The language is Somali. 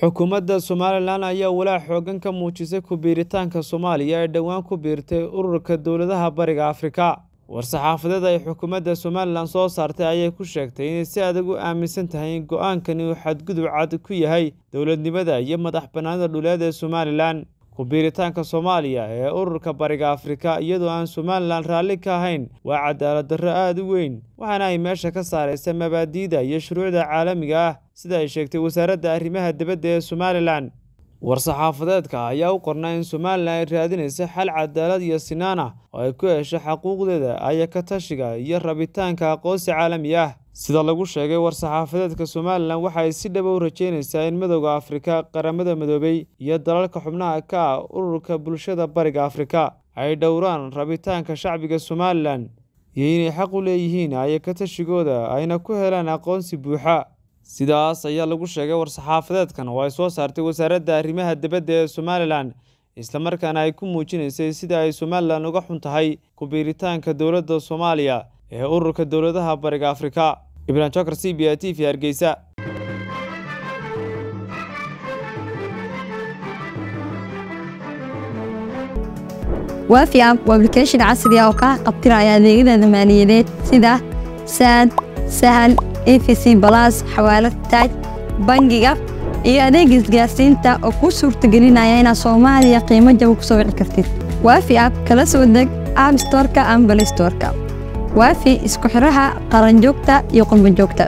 xukuumadda somalilan ayaa walaac xoogan ka muujisay ku biiritaanka soomaaliya ee dhowaan ku biirtay ururka dowladaha bariga afrika. War-saxaafadeed ay xukuumadda somalilan soo saartay ayay ku sheegtay inay si adag u aaminsan tahay in go'aankani uu xadgudub cad ku yahay dowladnimada iyo madax bannaanida dhuleed ee somalilan. Ku biiritaanka soomaaliya ee ururka bariga afrika iyadoo aan somalilan raalli ka ahayn waa cadaalad darro aada u weyn waxaana ay meesha ka saaraysa mabaadi'da iyo shuruucda caalamiga ah sida ay sheegtay wasaaradda arrimaha dibadda ee somalilan. War-saxaafadeedka ayaa u qornaa in somalilan ay raadinaysa xal cadaalad iyo sinaan ah oo ay ku hesho xaquuqdeeda aya ka tashiga iyo rabitaanka aqoonsi caalami ah. Sida lagu sheegay war-saxaafadeedka somalilan waxa ay si dhaba u rajeynaysaa in midowda afrika qaramada midoobay iyo dalalka xubnaha ka ah ururka bulshada bariga afrika ay dhowraan rabitaanka shacbiga somalilan iyo inay xaq u leeyihiin aya ka tashigooda ayna ku helaan aqoonsi buuxa sidaas ayaa lagu sheegay war-saxaafadeedkan oo ay soo saartay wasaaradda arrimaha dibadda ee somalilan islamarkaana ay ku muujinaysay sida ay somalilan uga xun tahay ku biiritaanka dowladda soomaaliya ee ururka dowladaha bariga afrika. Ibrahim jokar c b a t v hargeysa. Waafi app waa application casri ah oo kaa qabtiraya adeegyada maaliyadeed sida saad sahal efc balas xawaalad taaj bangiga iyo adeega isgaarsiinta oo kuu suurtagelinaya inaad soomaaliya qiimo jaba ku soo wici kartid. Waafi app kala soo deg app storka ama balistorka waafi isku xidhaha qaranjoogta iyo qurbanjoogta